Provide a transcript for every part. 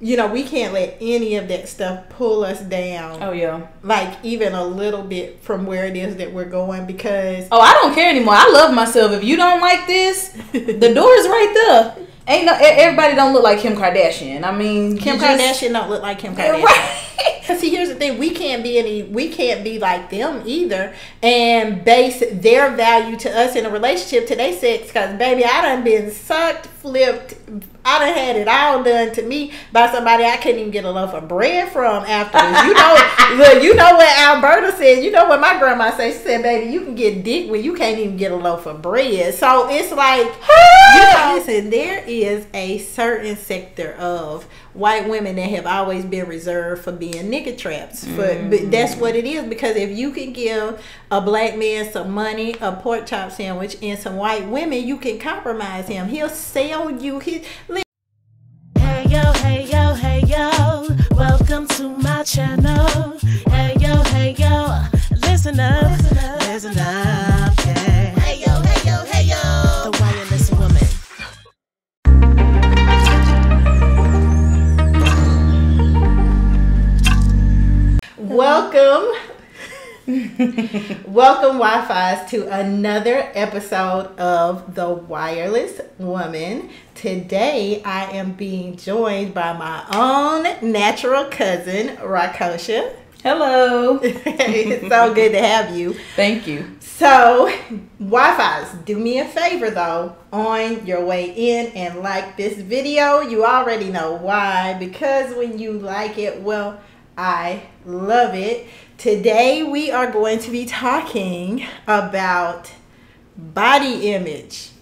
you know, we can't let any of that stuff pull us down. Oh yeah. Like even a little bit from where it is that we're going because Oh, I don't care anymore. I love myself. If you don't like this, the door is right there. Ain't no everybody don't look like Kim Kardashian. I mean, Kim just- Kardashian don't look like Kim Kardashian. Right. See, here's the thing: we can't be any, we can't be like them either, and base their value to us in a relationship to their sex. Because baby, I done been sucked, flipped, I done had it all done to me by somebody I couldn't even get a loaf of bread from afterwards. You know, look, you know what Alberta said. You know what my grandma said. She said, "Baby, you can get dick when you can't even get a loaf of bread." So it's like, you know, listen, there is a certain sector of white women that have always been reserved for being nigga traps. For mm. but that's what it is because if you can give a black man some money, a pork chop sandwich, and some white women, you can compromise him. He'll sell you. Hey yo, hey yo, hey yo, welcome to my channel. Hey yo, hey yo, listen up, listen up, yeah. Hey yo, hey yo, hey yo, the wireless woman. Welcome. Welcome, Wi Fi's, to another episode of The Wireless Woman. Today, I am being joined by my own natural cousin, Rakosha. Hello. it's so good to have you. Thank you. So, Wi Fi's, do me a favor though, on your way in and like this video. You already know why, because when you like it, well, I love it. Today, we are going to be talking about body image,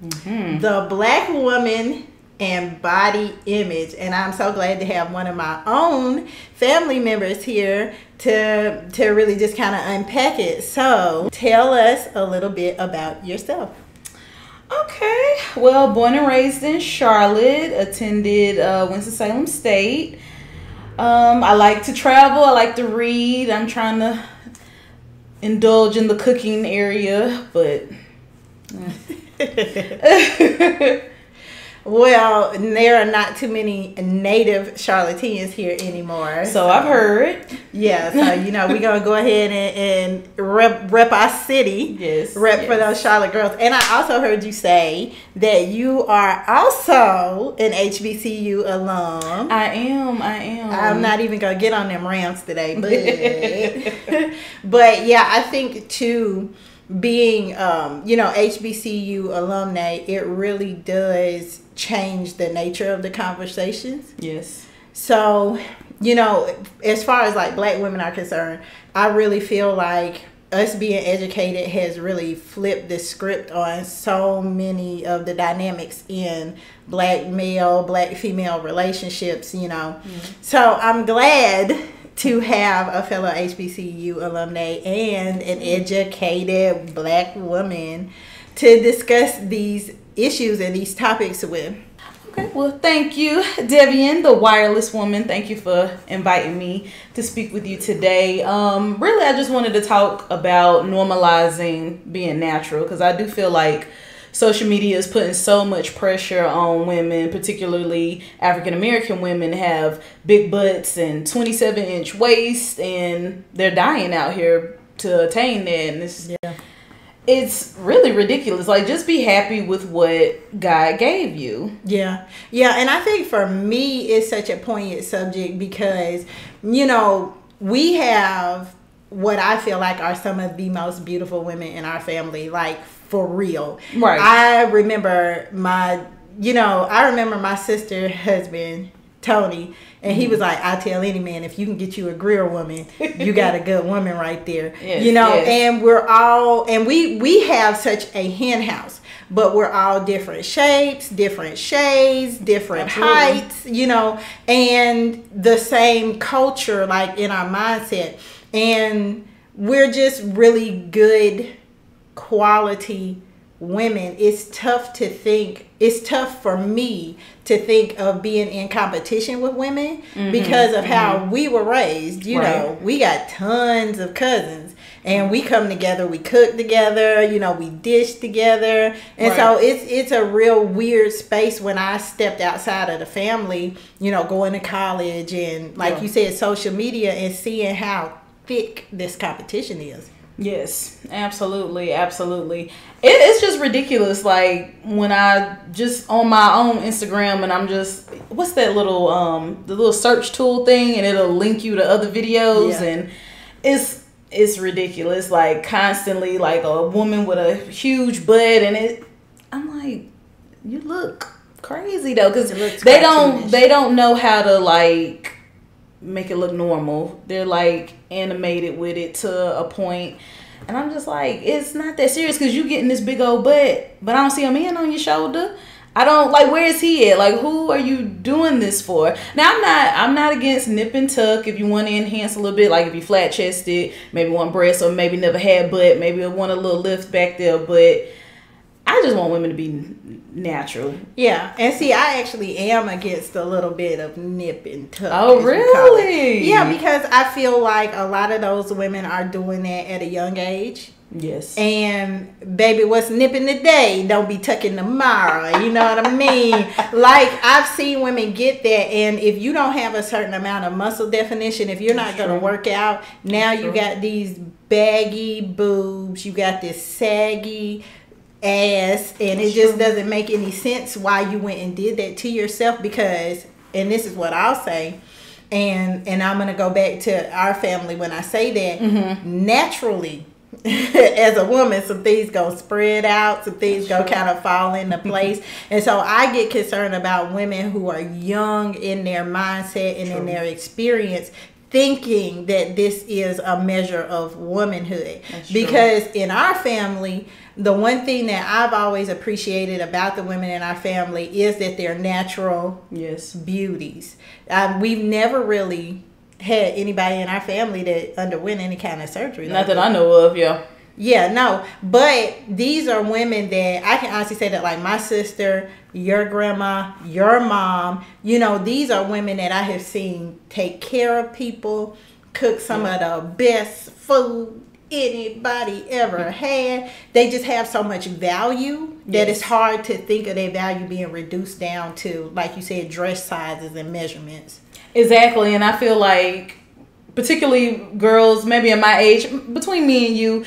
the black woman and body image. And I'm so glad to have one of my own family members here to to really just kind of unpack it. So, tell us a little bit about yourself. Okay. Well, born and raised in Charlotte, attended uh, Winston-Salem State. Um, I like to travel. I like to read. I'm trying to indulge in the cooking area, but Well, there are not too many native Charlotteans here anymore. so I've heard. Yeah, so you know we're gonna go ahead and, and rep rep our city. Yes, Rep for those Charlotte girls. And I also heard you say that you are also an HBCU alum. I am. I am. I'm not even gonna get on them Rams today, but but yeah, I think too being um, you know HBCU alumni, it really does change the nature of the conversations. Yes. So, you know, as far as like black women are concerned, I really feel like us being educated has really flipped the script on so many of the dynamics in black male, black female relationships, you know. So I'm glad to have a fellow HBCU alumni and an mm-hmm. educated black woman to discuss these issues and these topics with. Okay. Well, thank you, Devian, the wireless woman. Thank you for inviting me to speak with you today. Um, really, I just wanted to talk about normalizing being natural because I do feel like social media is putting so much pressure on women, particularly African American women, have big butts and 27 inch waist, and they're dying out here to attain that. And it's, Yeah. It's really ridiculous. Like, just be happy with what God gave you. Yeah. Yeah. And I think for me, it's such a poignant subject because, you know, we have what I feel like are some of the most beautiful women in our family, like for real. Right. I remember my, you know, I remember my sister husband, Tony, and he was mm-hmm. like, I tell any man, if you can get you a Greer woman, you got a good woman right there. Yes, you know, yes. and we're all, and we, we have such a hen house, but we're all different shapes, different shades, different Absolutely. heights, you know, and the same culture, like in our mindset. And we're just really good quality women, it's tough to think. It's tough for me to think of being in competition with women mm-hmm. because of how mm-hmm. we were raised. You Right. know, we got tons of cousins. And we come together, we cook together, you know, we dish together. And so it's it's a real weird space when I stepped outside of the family, you know, going to college and like Yeah. you said, social media and seeing how thick this competition is. Yes, absolutely, absolutely. It, it's just ridiculous. Like when I just on my own Instagram and I'm just what's that little um the little search tool thing and it'll link you to other videos Yeah. and it's it's ridiculous. Like constantly like a woman with a huge butt and it I'm like you look crazy though because they don't they don't know how to like make it look normal. They're like animated with it to a point. And I'm just like, it's not that serious because you getting this big old butt, but I don't see a man on your shoulder. I don't like where is he at? Like who are you doing this for? Now I'm not I'm not against nip and tuck if you want to enhance a little bit, like if you flat chested, maybe one breast or maybe never had butt, maybe want a little lift back there, but I just want women to be natural. Yeah, and see, I actually am against a little bit of nip and tuck. Oh, as we call it. really? Yeah, because I feel like a lot of those women are doing that at a young age. Yes. And baby, what's nipping today? Don't be tucking tomorrow. You know what I mean? like I've seen women get that, and if you don't have a certain amount of muscle definition, if you're not going to work out, now you True. got these baggy boobs, you got this saggy ass, and it just doesn't make any sense why you went and did that to yourself. Because, and this is what I'll say. And and I'm gonna go back to our family when I say that Mm-hmm. naturally as a woman, some things go spread out, some things go kind of fall into place. and so I get concerned about women who are young in their mindset and in their experience thinking that this is a measure of womanhood. That's true. because in our family, the one thing that I've always appreciated about the women in our family is that they're natural Yes. beauties. Um, we've never really had anybody in our family that underwent any kind of surgery. Not like that I know of, yeah. Yeah, no, but these are women that I can honestly say that, like my sister, your grandma, your mom, you know, these are women that I have seen take care of people, cook some of the best food anybody ever mm. had. They just have so much value that Yes. it's hard to think of their value being reduced down to, like you said, dress sizes and measurements. Exactly, and I feel like, particularly girls, maybe in my age, between me and you,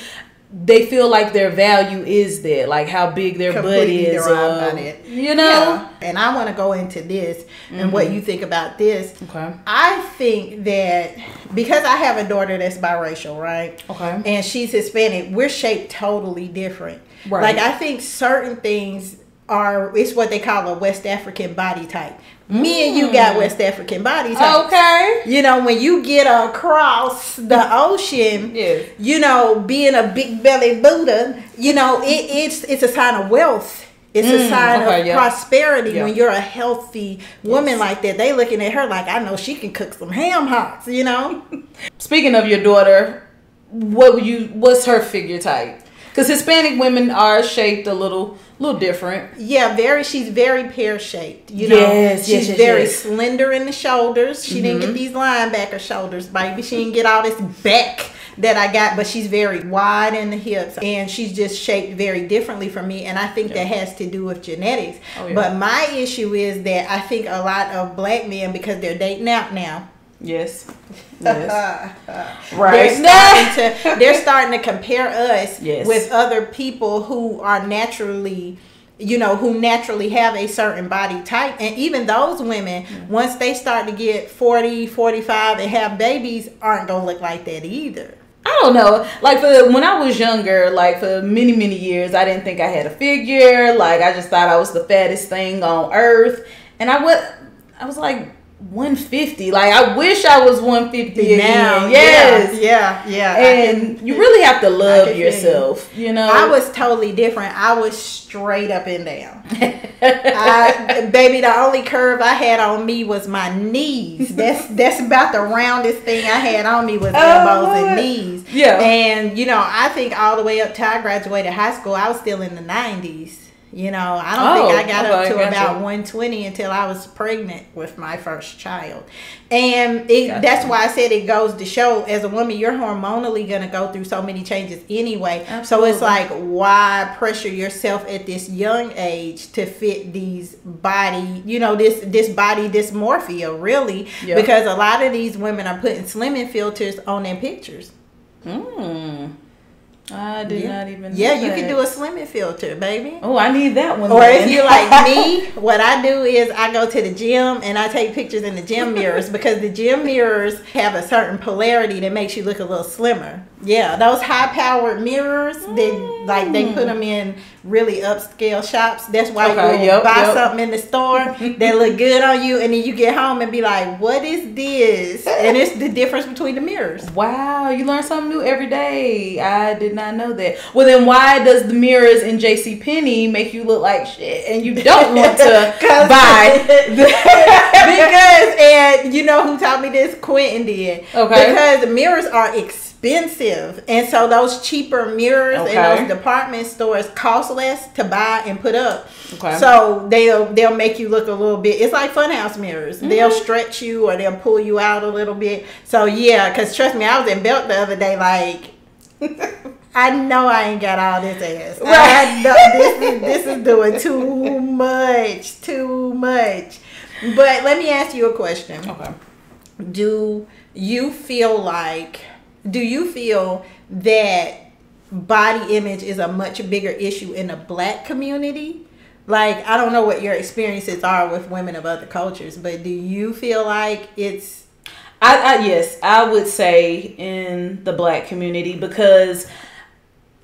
they feel like their value is there, like how big their butt is, derived that. Um, you know. Yeah. And I want to go into this and mm-hmm. what you think about this. Okay. I think that because I have a daughter that's biracial, right? Okay. And she's Hispanic, we're shaped totally different. Right. Like I think certain things are it's what they call a West African body type. Me and you got West African body. Mm. Okay. You know, when you get across the ocean, Yes. you know, being a big belly Buddha, you know, it, it's it's a sign of wealth. It's a Mm, sign okay, of yeah. prosperity Yeah. when you're a healthy woman Yes. like that. They looking at her like, I know she can cook some ham hocks, you know? Speaking of your daughter, what would you? What's her figure type? Because Hispanic women are shaped a little, little different. yeah, very. She's very pear shaped. You know, Yes, yes, she's yes, very yes. Mm-hmm. slender in the shoulders. She didn't get these linebacker shoulders, baby. She didn't get all this back that I got, but she's very wide in the hips, and she's just shaped very differently from me. And I think that has to do with genetics. Oh, yeah. But my issue is that I think a lot of black men, because they're dating out now, Yes. Yes. They're right. starting to they're starting to compare us Yes. with other people who are naturally you know who naturally have a certain body type and even those women once they start to get 40 45 and have babies aren't gonna look like that either I don't know. Like for when I was younger, like for many many years, I didn't think I had a figure. Like I just thought I was the fattest thing on earth, and I was I was like 150. Like I wish I was 150 again. now. Yes. Yeah, yeah. yeah. And can- you really have to love can feel you. yourself, you know. I was totally different. I was straight up and down. I, baby, the only curve I had on me was my knees. That's that's about the roundest thing I had on me was Oh, elbows and knees. Yeah. And you know, I think all the way up till I graduated high school, I was still in the nineties. You know, I don't Oh, think I got up to gotcha. about 120 until I was pregnant with my first child. And it, Gotcha. that's why I said it goes to show as a woman, you're hormonally going to go through so many changes anyway. So it's like, why pressure yourself at this young age to fit these body, you know, this this body dysmorphia, really? Yeah. Because a lot of these women are putting slimming filters on their pictures. Mm. I did yeah. not even. Yeah, you that. can do a slimming filter, baby. Oh, I need that one. Or if then. you like me, what I do is I go to the gym and I take pictures in the gym mirrors because the gym mirrors have a certain polarity that makes you look a little slimmer. Yeah, those high powered mirrors, they like they put mm. them in really upscale shops. That's why Okay, you yep, buy yep. something in the store that look good on you, and then you get home and be like, "What is this?" And it's the difference between the mirrors. Wow, you learn something new every day. I did not know that. Well, then why does the mirrors in J.C. Penney make you look like shit, and you don't want to buy? because and you know who taught me this quentin did Okay. because mirrors are expensive and so those cheaper mirrors Okay. in those department stores cost less to buy and put up Okay. so they'll they'll make you look a little bit it's like funhouse mirrors they'll Mm-hmm. stretch you or they'll pull you out a little bit so yeah because trust me i was in Belk the other day like I know I ain't got all this ass. I Right. know this is this is doing too much, too much. But let me ask you a question. okay. Do you feel like do you feel that body image is a much bigger issue in the black community? Like I don't know what your experiences are with women of other cultures, but do you feel like it's I, I yes, I would say in the black community because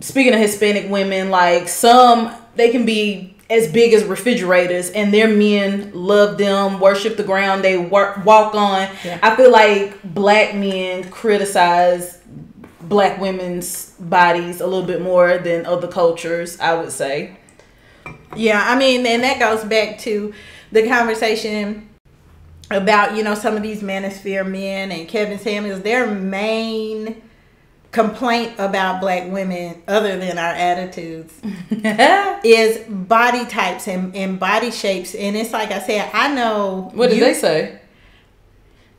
speaking of Hispanic women, like some they can be as big as refrigerators and their men love them, worship the ground they work, walk on. Yeah. I feel like black men criticize black women's bodies a little bit more than other cultures, I would say. Yeah, I mean, and that goes back to the conversation about you know some of these manosphere men and Kevin Samuels. Their main complaint about black women, other than our attitudes, is body types and, and body shapes. And it's like I said, I know. what did you, they say?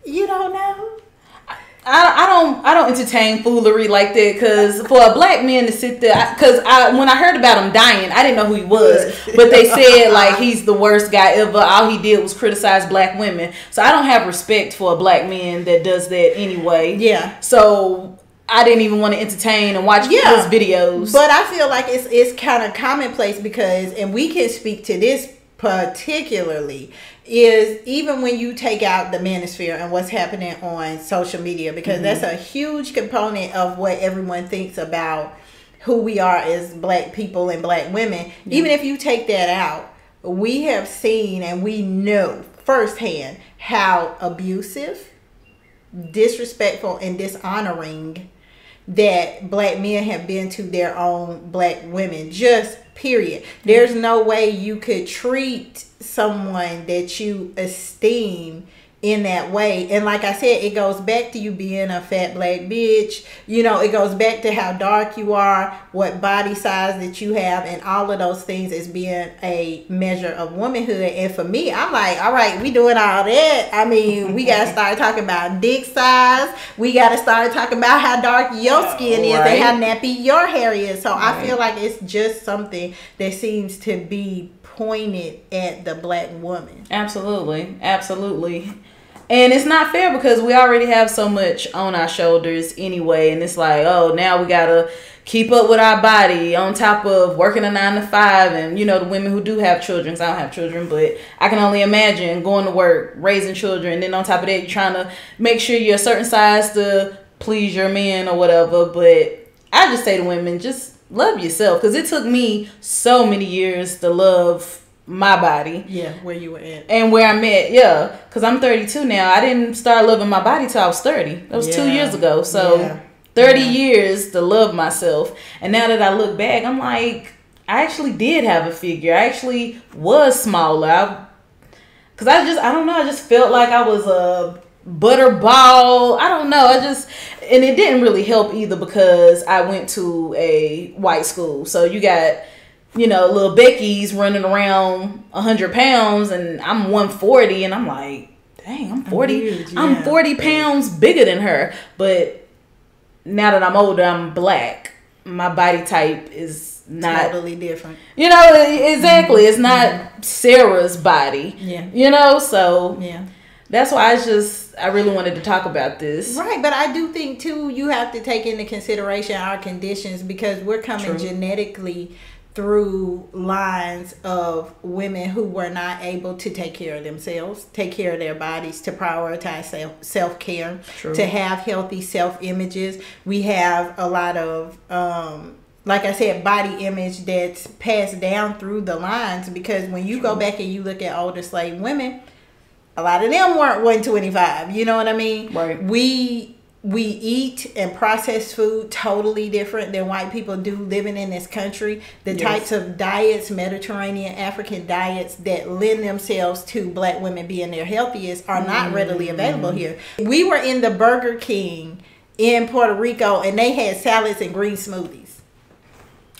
You don't know. I, I don't I don't entertain foolery like that because for a black man to sit there because I, when I heard about him dying I didn't know who he was but they said like he's the worst guy ever all he did was criticize black women so I don't have respect for a black man that does that anyway Yeah. so I didn't even want to entertain and watch Yeah. his videos But I feel like it's it's kind of commonplace because, and we can speak to this particularly, is even when you take out the manosphere and what's happening on social media, because that's mm-hmm. a huge component of what everyone thinks about who we are as black people and black women. Even if you take that out, we have seen and we know firsthand how abusive, disrespectful, and dishonoring that black men have been to their own black women. Just period. There's no way you could treat someone that you esteem in that way. And like i said it goes back to you being a fat black bitch. You know it goes back to how dark you are what body size that you have and all of those things as being a measure of womanhood. And for me i'm like all right we doing all that. I mean we gotta start talking about dick size. We gotta start talking about how dark your skin is Right. and how nappy your hair is. So i feel like it's just something that seems to be pointed at the black woman. Absolutely, absolutely. And it's not fair because we already have so much on our shoulders anyway, and it's like, oh, now we gotta keep up with our body on top of working a nine to five, and you know the women who do have children. I don't have children, but I can only imagine going to work, raising children, and then on top of that, you're trying to make sure you're a certain size to please your man or whatever. But I just say to women, just love yourself because it took me so many years to love my body Yeah, where you were at. and where I'm at. Yeah, because I'm 32 now. I didn't start loving my body till I was 30. That was two years ago. So Yeah. 30 Yeah. years to love myself. And now that I look back, I'm like, I actually did have a figure. I actually was smaller. I, Cause I just I don't know. I just felt like I was a butterball. I don't know. I just and it didn't really help either because I went to a white school. So you got you know little Becky's running around hundred pounds and I'm one forty and I'm like, dang, I'm forty. huge, I'm forty pounds bigger than her. But now that I'm older, I'm black. My body type is not totally different. you know, exactly. It's mm-hmm. not Sarah's body. Yeah. You know, so Yeah. that's why I just I really wanted to talk about this. Right, but I do think too you have to take into consideration our conditions because we're coming True. genetically through lines of women who were not able to take care of themselves, take care of their bodies, to prioritize self self care, True. to have healthy self images. We have a lot of um like I said, body image that's passed down through the lines because when you go back and you look at older slave women, a lot of them weren't 125 you know what i mean Right. we we eat and process food totally different than white people do living in this country. The Yes. types of diets mediterranean african diets that lend themselves to black women being their healthiest are not readily mm. available here. We were in the burger king in puerto rico and they had salads and green smoothies.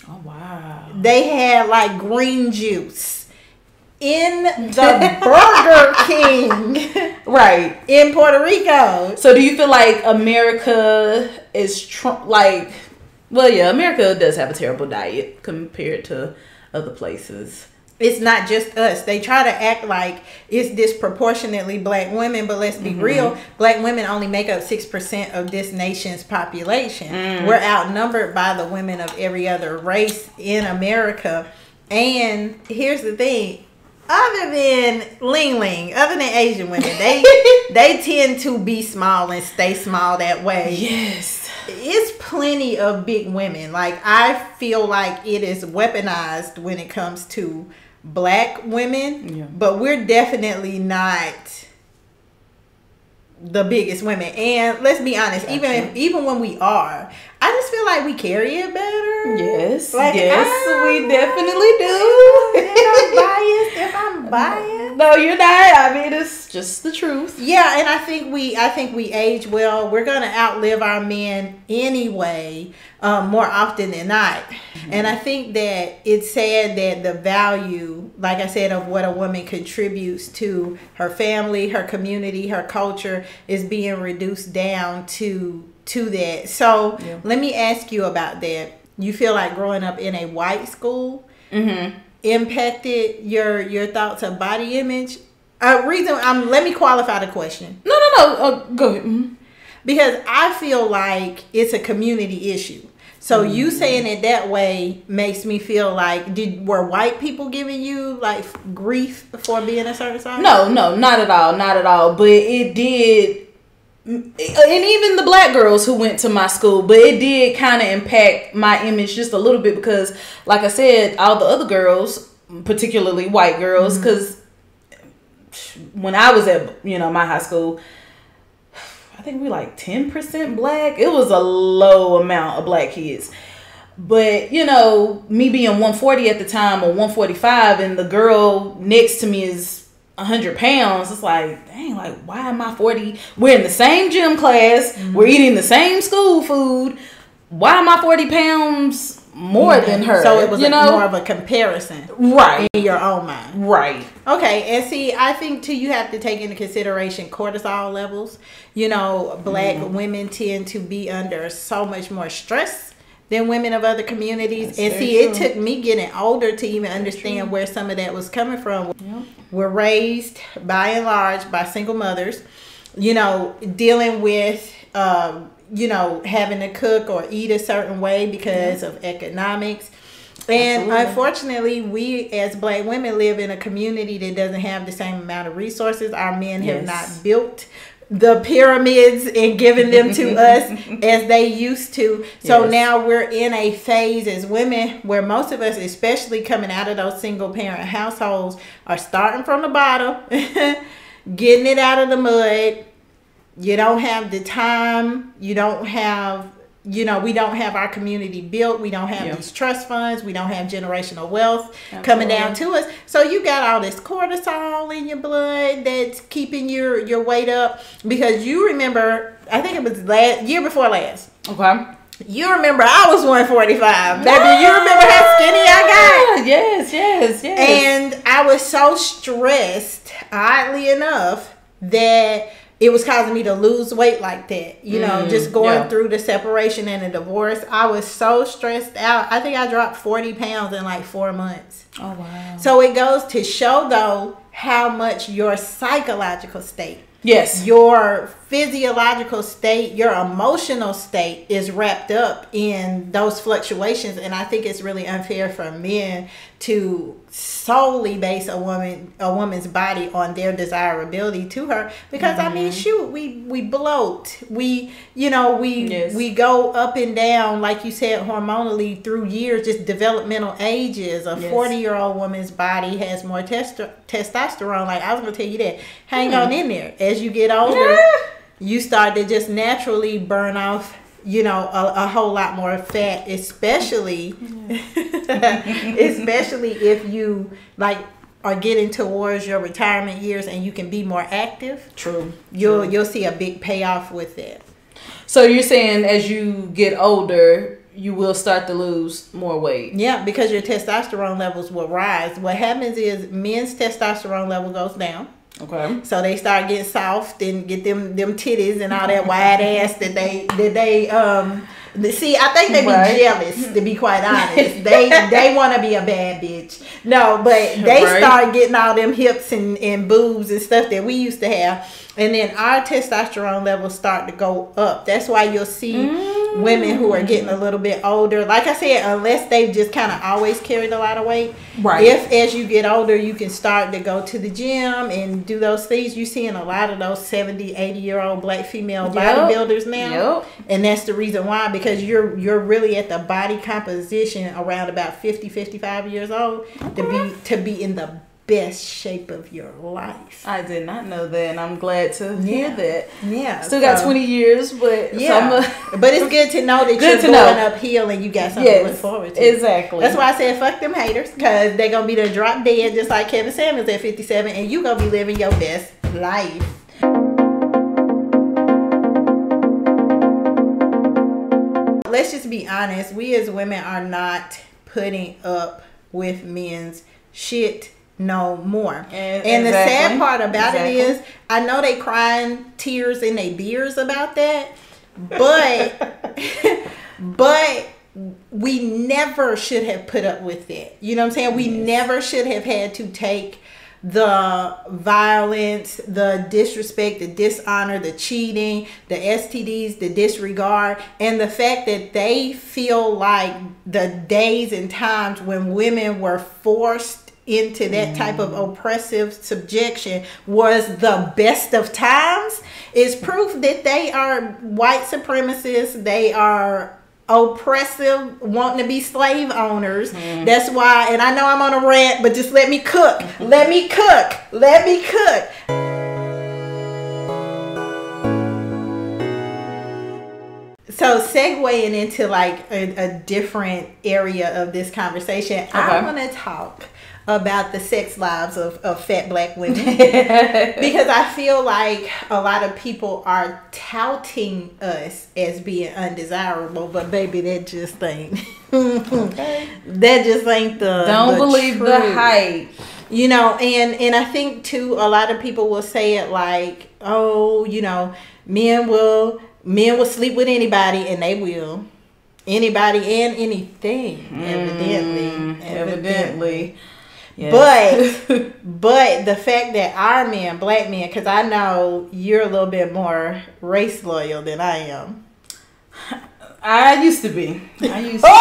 Oh wow. they had like green juice in the burger king Right. in Puerto Rico. So do you feel like America is tr- like well yeah, America does have a terrible diet compared to other places. It's not just us. They try to act like it's disproportionately black women, but let's be mm-hmm. real. Black women only make up 6% of this nation's population. Mm. We're outnumbered by the women of every other race in America. And here's the thing. Other than Ling Ling, other than Asian women, they they tend to be small and stay small that way. Yes. it's plenty of big women. Like I feel like it is weaponized when it comes to black women, Yeah. but we're definitely not the biggest women. And let's be honest, even if, even when we are, I just feel like we carry it better. Yes. Like, yes, I- we definitely If I'm do. biased, if I'm biased. no, you're not. I mean, it's just the truth. Yeah, and I think we I think we age well. We're gonna outlive our men anyway, um, more often than not. And I think that it's sad that the value, like I said, of what a woman contributes to her family, her community, her culture is being reduced down to to that. So Yeah. let me ask you about that. You feel like growing up in a white school Mm-hmm. impacted your your thoughts of body image? Uh, reason um let me qualify the question No, no, no. Uh, go ahead. Mhm. because I feel like it's a community issue. So you saying it that way makes me feel like did were white people giving you like grief for being a certain size? No, no, not at all, not at all. But it did, and even the black girls who went to my school, but it did kind of impact my image just a little bit because, like I said, all the other girls, particularly white girls, mm-hmm. because when I was at you know my high school. I think we like 10% black. It was a low amount of black kids. But, you know, me being 140 at the time or 145 and the girl next to me is 100 pounds, it's like, dang, like, why am I 40? We're in the same gym class. We're eating the same school food. Why am I 40 pounds more than her? So it was you a, know? more of a comparison right. in your own mind. Right. Okay, and see, I think too you have to take into consideration cortisol levels. You know, black Mm-hmm. women tend to be under so much more stress than women of other communities. That's and see, it took me getting older to even understand where some of that was coming from. Yep. We're raised by and large by single mothers, you know, dealing with um, you know, having to cook or eat a certain way because of economics. And Absolutely. unfortunately, we as black women live in a community that doesn't have the same amount of resources. Our men have not built the pyramids and giving them to us as they used to. So Yes. now we're in a phase as women where most of us, especially coming out of those single parent households, are starting from the bottom, getting it out of the mud. You don't have the time. You don't have, you know, we don't have our community built. We don't have Yeah. these trust funds. We don't have generational wealth coming down to us. So you got all this cortisol in your blood that's keeping your your weight up because you remember. I think it was last year before last. Okay. You remember I was 145. Baby, you remember how skinny I got? Ah, Yes, yes, yes. And I was so stressed, oddly enough, that it was causing me to lose weight like that. You know, Mm, just going yeah. through the separation and the divorce. I was so stressed out. I think I dropped 40 pounds in like four months. oh wow. So it goes to show, though, how much your psychological state Yes. your physiological state, your emotional state is wrapped up in those fluctuations. And I think it's really unfair for men to solely base a woman a woman's body on their desirability to her. Because I mean mm-hmm. shoot, we we bloat. We you know, we Yes. we go up and down, like you said, hormonally through years, just developmental ages. A Yes. 40 year old woman's body has more testo- testosterone. Like I was gonna tell you that. Hang hmm. on in there. As you get older, you start to just naturally burn off, you know, a, a whole lot more fat, especially, especially if you like are getting towards your retirement years and you can be more active. True. You'll True. you'll see a big payoff with it. So you're saying as you get older, you will start to lose more weight. Yeah, because your testosterone levels will rise. What happens is men's testosterone level goes down. Okay. So they start getting soft and get them them titties and all that wide ass that they that they um see I think they be Right. jealous to be quite honest. they they want to be a bad bitch. No, but they Right. start getting all them hips and, and boobs and stuff that we used to have. And then our testosterone levels start to go up. That's why you'll see women who are getting a mm-hmm. little bit older. Like I said, unless they've just kind of always carried a lot of weight. Right. If as you get older, you can start to go to the gym and do those things. You're seeing a lot of those 70, 80 year old black female Yep. bodybuilders now. Yep. And that's the reason why, because you're you're really at the body composition around about 50, 55 years old to be to be in the best shape of your life. I did not know that, and I'm glad to hear Yeah. that. Yeah. Still got so- 20 years, but so Yeah. A- but it's good to know that you're going know. uphill and you got something to look forward to. exactly. That's why I said fuck them haters, cause they're gonna be the drop dead just like Kevin Samuels at 57, and you gonna be living your best life. Let's just be honest. We as women are not putting up with men's shit no more. And- And, the sad part about Exactly. it is, I know they crying tears in their beers about that, but but we never should have put up with it. You know what I'm saying? We never should have had to take the violence, the disrespect, the dishonor, the cheating, the STDs, the disregard, and the fact that they feel like the days and times when women were forced into that type of mm. oppressive subjection was the best of times is proof that they are white supremacists. They are oppressive, wanting to be slave owners. Mm. That's why, and I know I'm on a rant, but just let me cook. let me cook. Let me cook. So segueing into like a, a different area of this conversation, I want to talk about the sex lives of, of fat black women because I feel like a lot of people are touting us as being undesirable, but baby, that just ain't. okay. that just ain't the. Don't the believe the hype. you know and and i think too a lot of people will say it like oh you know men will men will sleep with anybody and they will anybody and anything evidently Mm, evidently. Yes. but but the fact that our men black men because i know you're a little bit more race loyal than i am I used to be. I used to be.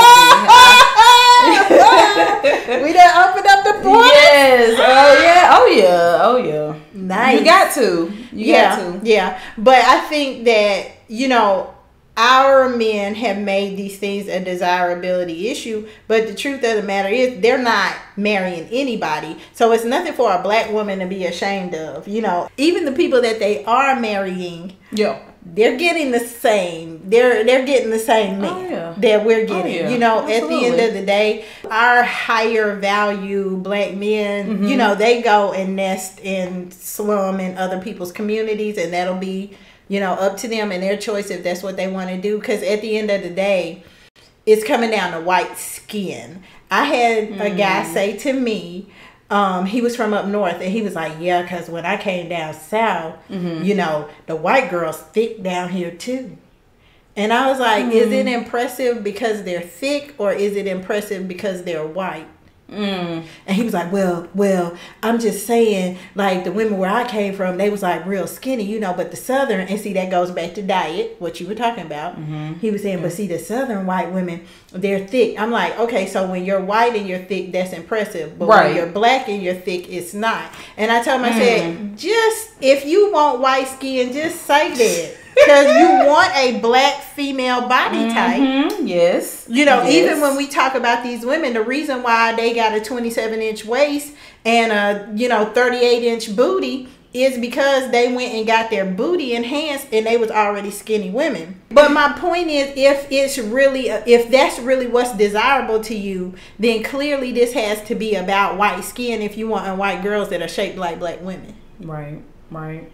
Ah! we done opened up the border yes. Oh yeah. Oh yeah. Oh yeah. nice. You got to. You yeah, got to. yeah. But I think that you know our men have made these things a desirability issue. But the truth of the matter is, they're not marrying anybody. So it's nothing for a black woman to be ashamed of. You know, even the people that they are marrying Yeah. they're getting the same. They're they're getting the same men Oh, yeah. that we're getting. yeah. You know, at the end of the day, our higher value black men, Mm-hmm. you know, they go and nest in slum in other people's communities, and that'll be you know up to them and their choice if that's what they want to do. Because at the end of the day, it's coming down to white skin. I had a guy Mm. say to me, um, he was from up north, and he was like, "Yeah, because when I came down south, Mm-hmm. you know, the white girls thick down here too." And I was like, "Is it Mm. impressive because they're thick, or is it impressive because they're white?" Mm. And he was like, "Well, well, I'm just saying, like the women where I came from, they was like real skinny, you know, but the southern and see that goes back to diet, what you were talking about. He was saying, but see the southern white women, they're thick. I'm like, okay, so when you're white and you're thick, that's impressive, but Right. when you're black and you're thick, it's not. And I told him, I said, just if you want white skin, just say that." Because you want a black female body type. Mhm. Yes. You know, Yes. even when we talk about these women, the reason why they got a 27 inch waist and a, you know, 38 inch booty is because they went and got their booty enhanced and they was already skinny women. But my point is if it's really if that's really what's desirable to you, then clearly this has to be about white skin if you want white girls that are shaped like black women. Right. Right.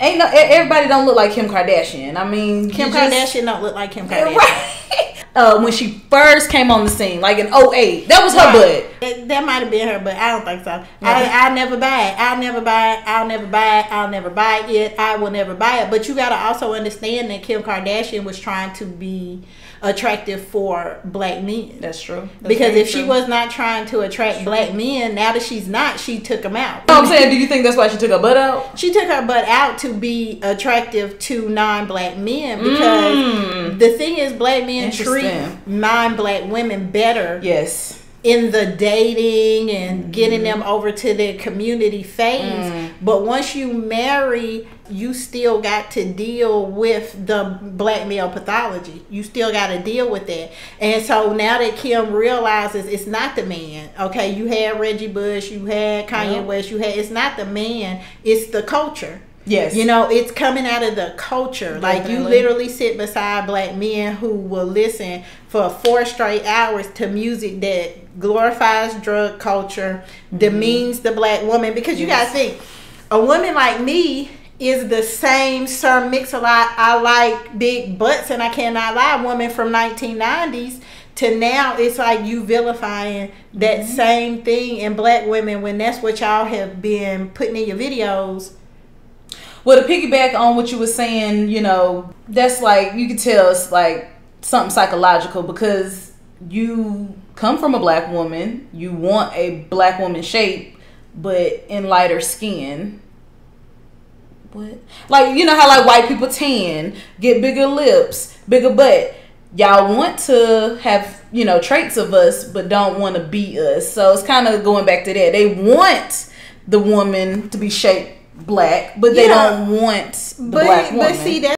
Ain't no. Everybody don't look like Kim Kardashian. I mean, Kim you just- Kardashian don't look like Kim Kardashian. Right. Uh, when she first came on the scene, like in 08, that was her Right. butt. That, that might have been her, but I don't think so. I, I'll never buy it. I'll never buy it. I'll never buy it. I'll never buy it. I will never buy it. But you got to also understand that Kim Kardashian was trying to be attractive for black men. That's true. That's because if she was not trying to attract black men, now that she's not, she took them out. No, I'm saying, do you think that's why she took her butt out? She took her butt out to be attractive to non-black men because Mm. the thing is, black men treat non-black women better Yes. In the dating and getting mm-hmm. them over to their community phase. Mm. But once you marry, you still got to deal with the black male pathology. You still got to deal with that. And so now that Kim realizes it's not the man, okay, you had Reggie Bush, you had Kanye Yep. West, you had, it's not the man, it's the culture. Yes. You know, it's coming out of the culture. Like you literally sit beside black men who will listen for four straight hours to music that glorifies drug culture, demeans the black woman. Because you Yes. gotta think, a woman like me is the same Sir Mix-a-Lot. I like big butts, and I cannot lie. Woman from 1990s to now, it's like you vilifying that Mm-hmm. same thing in black women when that's what y'all have been putting in your videos. Well, to piggyback on what you were saying, you know, that's like you could tell it's like something psychological because you come from a black woman, you want a black woman shape, but in lighter skin. What? Like you know how like white people tan, get bigger lips, bigger butt. Y'all want to have you know traits of us, but don't want to be us. So it's kind of going back to that. They want the woman to be shaped black, but they Yeah. don't want the But black woman. but see that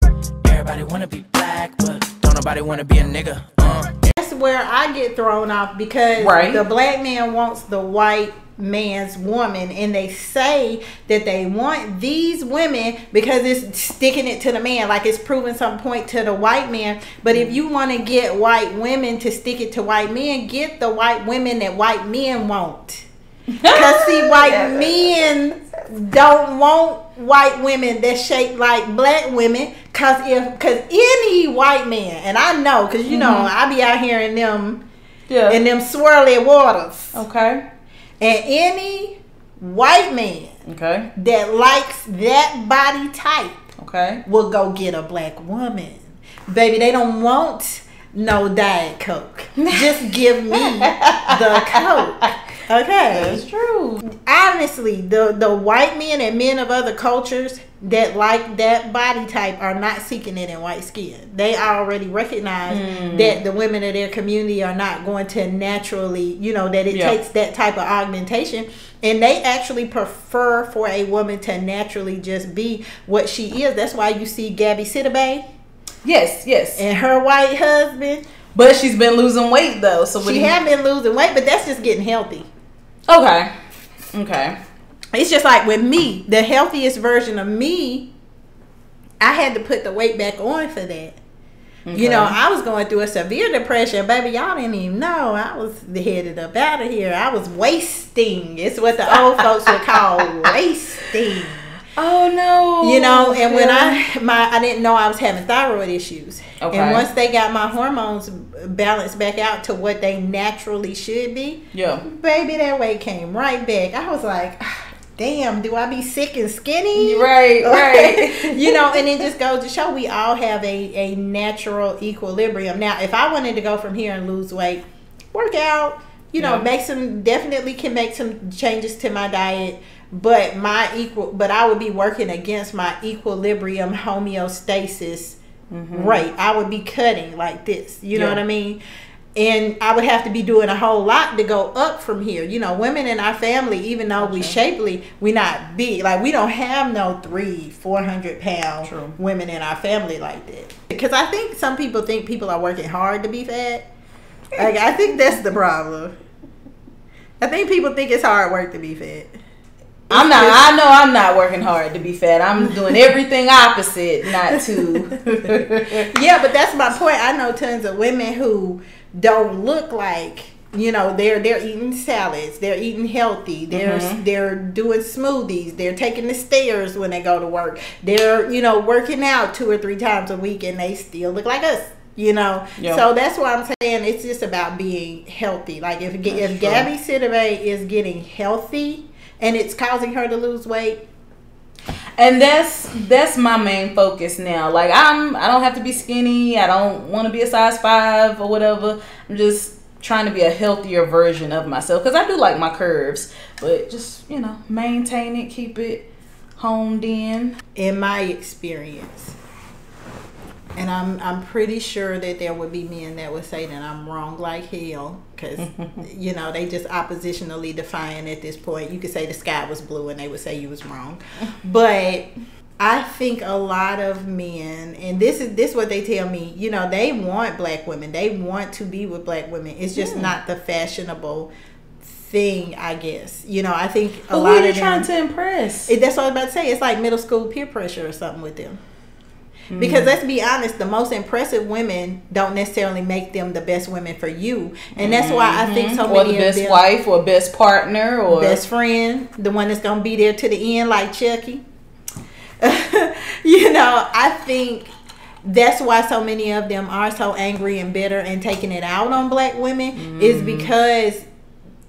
Everybody wanna be black, but don't nobody wanna be a nigga. Uh. that's where I get thrown off because Right. the black man wants the white man's woman and they say that they want these women because it's sticking it to the man like it's proving some point to the white man but if you want to get white women to stick it to white men get the white women that white men want because see white men don't want white women that shaped like black women because if because any white man and i know because you know mm-hmm. i be out here in them yeah. in them swirly waters okay. and any white man Okay. that likes that body type Okay. will go get a black woman baby they don't want no diet coke just give me the coke okay That's true. honestly, the the white men and men of other cultures that like that body type are not seeking it in white skin. They already recognize hmm. that the women of their community are not going to naturally, you know, that it Yeah. takes that type of augmentation. And they actually prefer for a woman to naturally just be what she is. That's why you see Gabby Sidibe Yes, yes. and her white husband. But she's been losing weight though. So She you- have been losing weight, but that's just getting healthy. Okay. Okay. It's just like with me, the healthiest version of me, I had to put the weight back on for that. You know, I was going through a severe depression, baby. Y'all didn't even know. I was headed up out of here. I was wasting. It's what the old folks would call wasting. Oh no. You know, and when I my I didn't know I was having thyroid issues. Okay. And once they got my hormones balanced back out to what they naturally should be, Yeah. baby, that weight came right back. I was like, damn, do I be sick and skinny? Right, right. you know, and it just goes to show we all have a, a natural equilibrium. Now, if I wanted to go from here and lose weight, work out, you know, Yeah. make some definitely can make some changes to my diet, but my equal but I would be working against my equilibrium homeostasis mm-hmm. rate. I would be cutting like this. You know what I mean? And I would have to be doing a whole lot to go up from here. You know, women in our family, even though we shapely, we not big. Like we don't have no three, four hundred pound True. women in our family like that. Because I think some people think people are working hard to be fat. Like I think that's the problem. I think people think it's hard work to be fat. I'm not. I know I'm not working hard to be fat. I'm doing everything opposite, not to. yeah, but that's my point. I know tons of women who don't look like you know they're they're eating salads, they're eating healthy, they're Mm-hmm. they're doing smoothies, they're taking the stairs when they go to work, they're you know working out two or three times a week, and they still look like us. You know, Yeah. so that's why I'm saying it's just about being healthy. Like if if true. Gabby Sidibe is getting healthy and it's causing her to lose weight, and that's that's my main focus now. Like I'm. I don't have to be skinny. I don't want to be a size five or whatever. I'm just trying to be a healthier version of myself because I do like my curves, but just you know maintain it, keep it honed in. in my experience, and I'm I'm pretty sure that there would be men that would say that I'm wrong like hell because you know they just oppositionally defying at this point. You could say the sky was blue and they would say you was wrong, but I think a lot of men, and this is this what they tell me. You know, they want black women. They want to be with black women. It's just not the fashionable thing, I guess. You know, I think a who lot are you of them, trying to impress? it, that's what I was about to say. It's like middle school peer pressure or something with them. Because let's be honest, the most impressive women don't necessarily make them the best women for you, and that's why I think so Mm-hmm. or many the of best them wife or best partner or best friend, the one that's gonna be there to the end, like Chucky. you know, I think that's why so many of them are so angry and bitter and taking it out on black women is because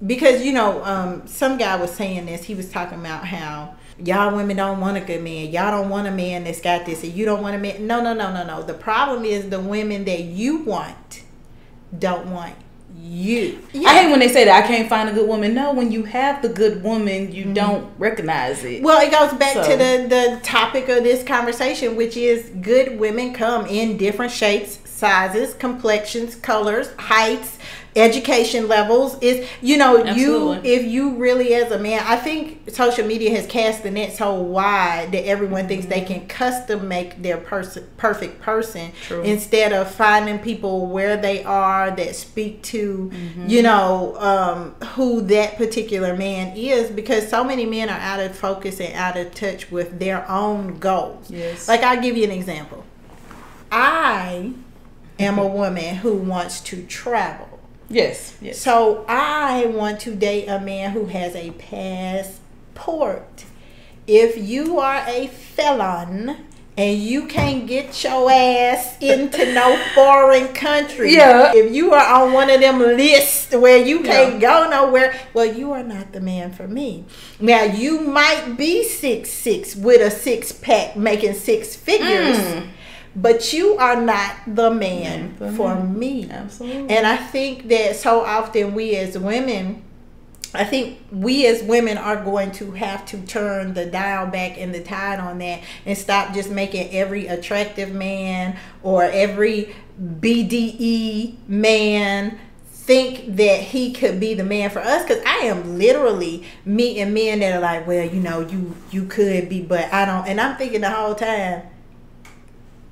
because you know um, some guy was saying this he was talking about how y'all women don't want a good man. Y'all don't want a man that's got this and you don't want a man. No no no no no. The problem is the women that you want don't want you. I hate when they say that. I can't find a good woman. No, when you have the good woman, you mm-hmm. don't recognize it. Well, it goes back So- to the the topic of this conversation, which is good women come in different shapes, sizes, complexions, colors, heights, education levels. Is you know Absolutely. you if you really as a man, I think social media has cast the net so wide that everyone thinks they can custom make their person perfect person True. instead of finding people where they are that speak to Mm-hmm. you know um, who that particular man is because so many men are out of focus and out of touch with their own goals Yes. like i'll give you an example i am a woman who wants to travel yes, yes. so I want to date a man who has a passport. If you are a felon and you can't get your ass into no foreign country, Yeah. if you are on one of them lists where you can't Yeah. go nowhere, well, you are not the man for me. Now you might be six six with a six pack making six figures. Mm. But you are not the man for for me. Absolutely. And I think that so often we as women I think we as women are going to have to turn the dial back and the tide on that and stop just making every attractive man or every BDE man think that he could be the man for us because I am literally meeting men that are like, well, you know, you you could be, but I don't. And I'm thinking the whole time,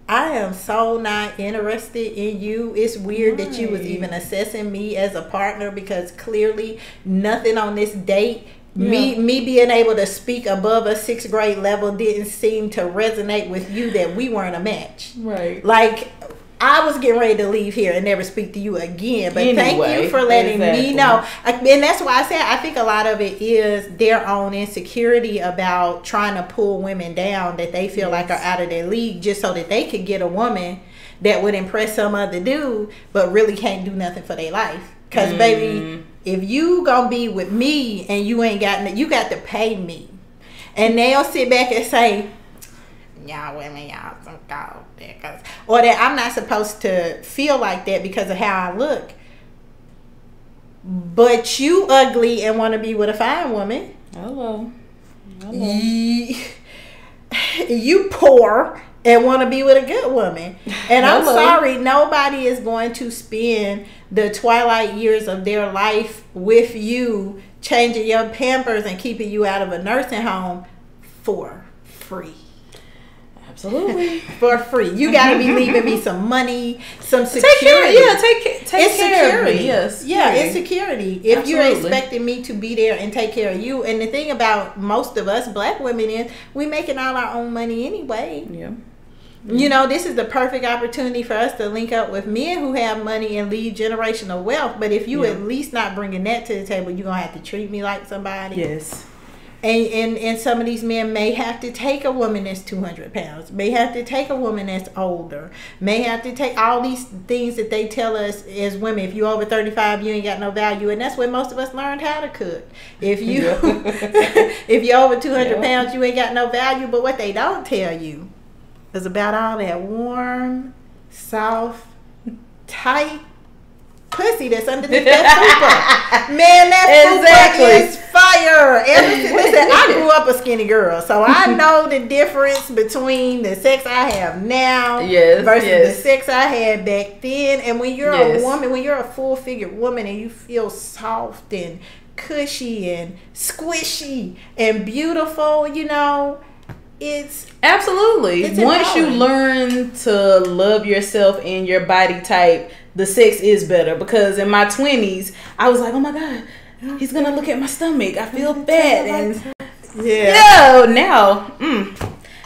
I am so not interested in you. It's weird that you was even assessing me as a partner because clearly nothing on this date. Me me being able to speak above a sixth grade level didn't seem to resonate with you that we weren't a match. Right. Like I was getting ready to leave here and never speak to you again. But thank you for letting exactly. me know. And that's why I said I think a lot of it is their own insecurity about trying to pull women down that they feel like are out of their league just so that they could get a woman that would impress some other dude but really can't do nothing for their life. Cause Mm. baby, if you gonna be with me and you ain't got you got to pay me. And they'll sit back and say, y'all women, y'all some gold diggers. Or that I'm not supposed to feel like that because of how I look. But you ugly and want to be with a fine woman. Oh, Hello. Oh, Hello. Ye- You poor and want to be with a good woman. And oh, I'm sorry, nobody is going to spend the twilight years of their life with you, changing your pampers and keeping you out of a nursing home for free Absolutely. for free. You got to be leaving me some money, some security. Take care. Yeah. Take take it's care security. of me. Yes. Yeah, it's security. If you're expecting me to be there and take care of you, and the thing about most of us black women is we making all our own money anyway. Yeah. You know, this is the perfect opportunity for us to link up with men who have money and leave generational wealth. But if you Yeah. at least not bringing that to the table, you're gonna have to treat me like somebody. Yes. And, and and some of these men may have to take a woman that's 200 pounds may have to take a woman that's older may have to take all these things that they tell us as women if you're over 35 you ain't got no value and that's when most of us learned how to cook if you Yeah. if you're over 200 Yeah. pounds you ain't got no value but what they don't tell you is about all that warm soft tight pussy that's underneath that fupa. Man, that Exactly. fupa is fire. Every, listen, I grew up a skinny girl, so I know the difference between the sex I have now Yes, versus yes. the sex I had back then. And when you're Yes. a woman, when you're a full figured woman and you feel soft and cushy and squishy and beautiful, you know, it's Absolutely. It's Once you learn to love yourself and your body type, the sex is better. Because in my twenties, I was like, "Oh my god, he's gonna look at my stomach. I feel fat." And yeah. no, now, mm,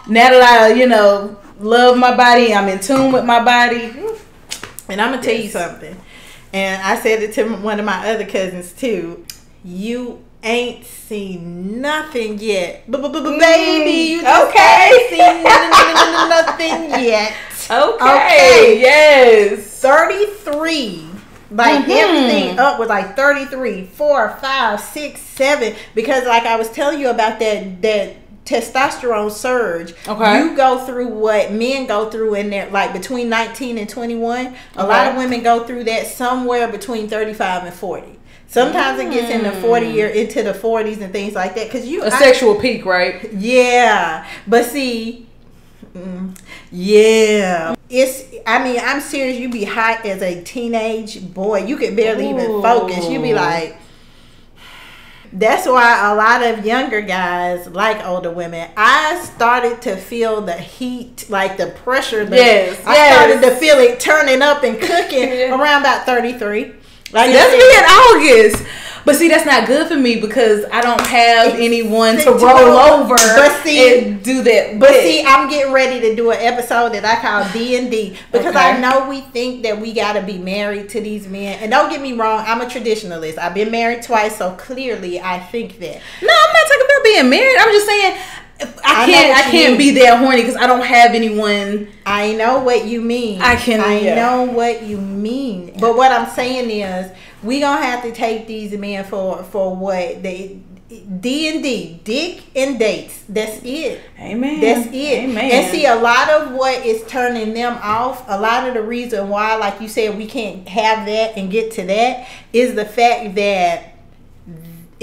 now that I, you know, love my body, I'm in tune with my body. And I'm gonna tell you something. And I said it to one of my other cousins too. You ain't seen nothing yet, baby, you just okay. ain't seen nothing yet. Okay. Okay. Yes. 33. Like Mhm. everything up with like 33, 4, 5, 6, 7. Because like I was telling you about that that testosterone surge. Okay. You go through what men go through in there like between 19 and 21. A lot of women go through that somewhere between 35 and 40. Sometimes it gets in the 40 year into the 40s and things like that cuz you A I- sexual peak, right? yeah, but see, mm, yeah, it's. I mean, I'm serious. You be hot as a teenage boy. You could barely even focus. You'd be like. That's why a lot of younger guys like older women. I started to feel the heat, like the pressure. The, Yes, I yes. started to feel it turning up and cooking Yeah. around about 33. Like that's me in August. But see, that's not good for me because I don't have anyone to roll over but see- and do that. But with. see, I'm getting ready to do an episode that I call D and D because I know we think that we got to be married to these men. And don't get me wrong, I'm a traditionalist. I've been married twice, so clearly I think that. no, I'm not talking about being married. I'm just saying I I can't. what I, can't mean. be that horny because I don't have anyone. I know what you mean. I can- I yeah. know what you mean. But what I'm saying is, we gonna have to take these men for for what they D and D, dick and dates. That's it. Amen. That's it. Amen. And see, a lot of what is turning them off, a lot of the reason why, like you said, we can't have that and get to that is the fact that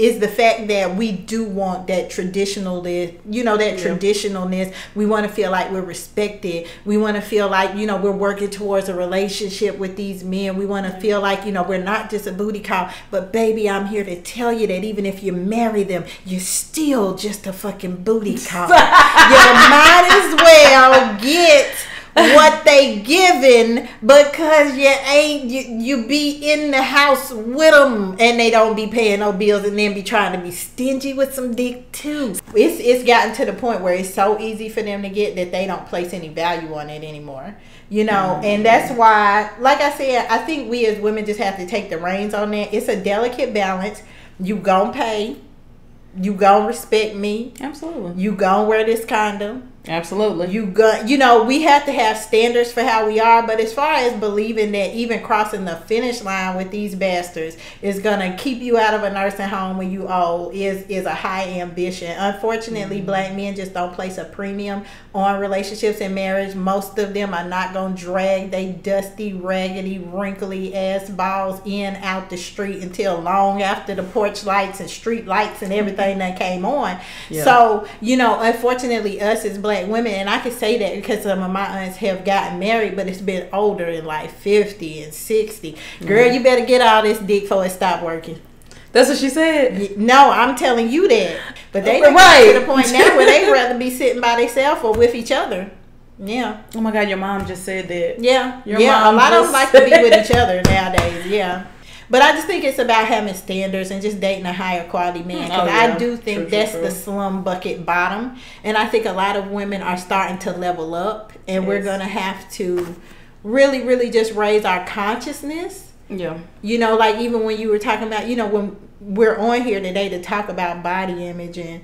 is the fact that we do want that traditionalness, you know, that traditionalness. We want to feel like we're respected. We want to feel like, you know, we're working towards a relationship with these men. We want to mm-hmm. feel like, you know, we're not just a booty call. But baby, I'm here to tell you that even if you marry them, you're still just a fucking booty call. you might as well get what they giving because you ain't you, you be in the house with them and they don't be paying no bills and then be trying to be stingy with some dick too. It's it's gotten to the point where it's so easy for them to get that they don't place any value on it anymore you know mm-hmm. and that's why like i said i think we as women just have to take the reins on that. It's a delicate balance. You gonna pay. You gonna respect me. Absolutely. you gonna wear this condom Absolutely. you got you know we have to have standards for how we are but as far as believing that even crossing the finish line with these bastards is gonna keep you out of a nursing home when you old is is a high ambition unfortunately Mm-hmm. black men just don't place a premium on relationships and marriage most of them are not gonna drag they dusty raggedy wrinkly ass balls in out the street until long after the porch lights and street lights and everything that came on Yeah. so you know unfortunately us as black women and i can say that because some of my aunts have gotten married but it's been older in like 50 and 60 girl Mm-hmm. you better get all this dick before it stop working That's what she said. No i'm telling you that but they Right. right to the point now where they'd rather be sitting by themselves or with each other yeah Oh my God, your mom just said that. yeah Your yeah a lot of them like to be with each other nowadays yeah but I just think it's about having standards and just dating a higher quality man. Hmm. Because Oh, yeah. I do think True, true, that's true. the slum bucket bottom. And I think a lot of women are starting to level up. And we're going to have to really, really just raise our consciousness. Yeah. You know, like even when you were talking about, you know, when we're on here today to talk about body image and,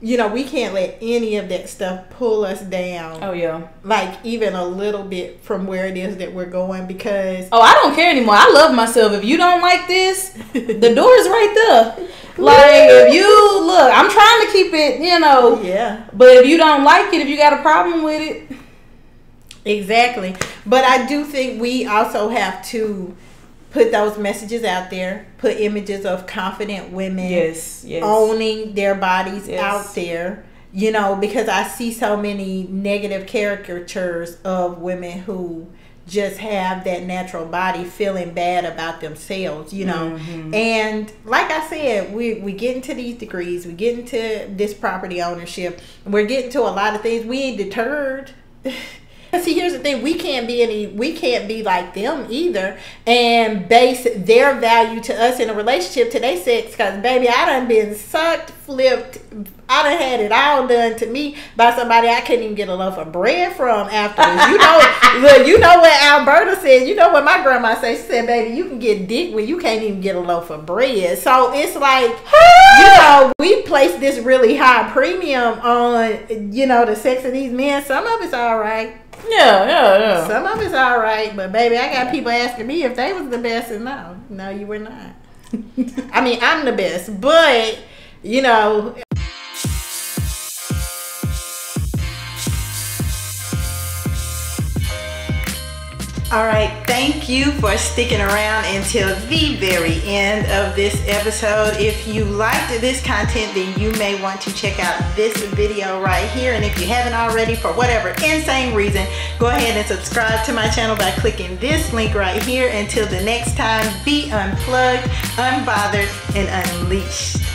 you know, we can't let any of that stuff pull us down Oh yeah. like even a little bit from where it is that we're going because Oh, I don't care anymore. I love myself. If you don't like this, the door is right there. Like if you look, I'm trying to keep it, you know. yeah But if you don't like it, if you got a problem with it, exactly but i do think we also have to put those messages out there put images of confident women yes, yes. owning their bodies Yes. out there you know because i see so many negative caricatures of women who just have that natural body feeling bad about themselves you know Mm-hmm. and like i said we we get into these degrees we get into this property ownership we're getting to a lot of things we ain't deterred See, here's the thing: we can't be any, we can't be like them either, and base their value to us in a relationship to their sex. Because baby, I done been sucked, flipped, I done had it all done to me by somebody I couldn't even get a loaf of bread from afterwards. You know, look, you know what Alberta said. You know what my grandma said. She said, "Baby, you can get dick when you can't even get a loaf of bread." So it's like, you know, we place this really high premium on, you know, the sex of these men. Some of it's all right. Yeah, yeah, yeah. Some of it's all right, but baby, I got people asking me if they was the best, and no, no, you were not. I mean, I'm the best, but you know, All right, thank you for sticking around until the very end of this episode. If you liked this content, then you may want to check out this video right here. And if you haven't already, for whatever insane reason, go ahead and subscribe to my channel by clicking this link right here. Until the next time, be unplugged, unbothered, and unleashed.